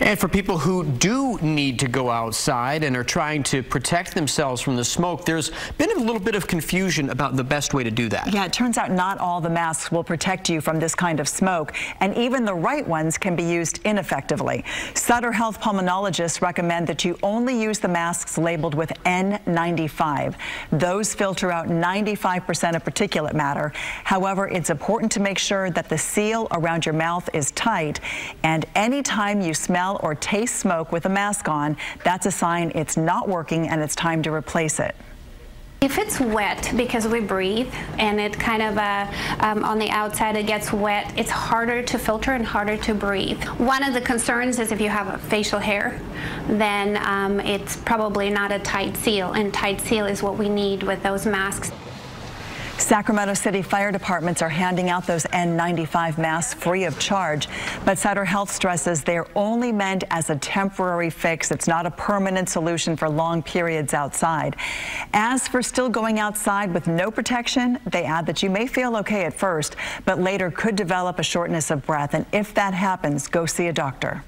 And for people who do need to go outside and are trying to protect themselves from the smoke, there's been a little bit of confusion about the best way to do that. Yeah, it turns out not all the masks will protect you from this kind of smoke, and even the right ones can be used ineffectively. Sutter Health pulmonologists recommend that you only use the masks labeled with N95. Those filter out 95% of particulate matter. However, it's important to make sure that the seal around your mouth is tight, and anytime you smell or taste smoke with a mask on, that's a sign it's not working and it's time to replace it. If it's wet because we breathe and it kind of uh, um, on the outside it gets wet, it's harder to filter and harder to breathe. One of the concerns is if you have facial hair, then um, it's probably not a tight seal and tight seal is what we need with those masks. Sacramento City fire departments are handing out those N95 masks free of charge, but Sutter Health stresses they're only meant as a temporary fix. It's not a permanent solution for long periods outside. As for still going outside with no protection, they add that you may feel okay at first, but later could develop a shortness of breath. And if that happens, go see a doctor.